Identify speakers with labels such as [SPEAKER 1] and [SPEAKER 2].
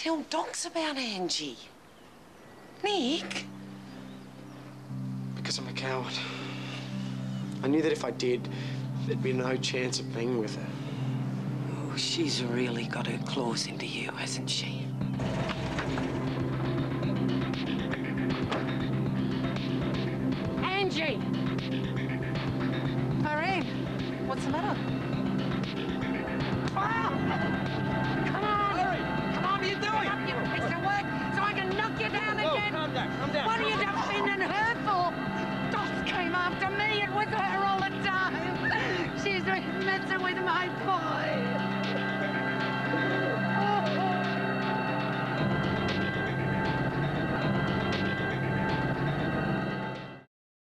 [SPEAKER 1] tell Docs about Angie. Nick?
[SPEAKER 2] Because I'm a coward. I knew that if I did, there'd be no chance of being with her.
[SPEAKER 1] Oh, she's really got her claws into you, hasn't she? Angie! Irene, what's the matter? with my boy.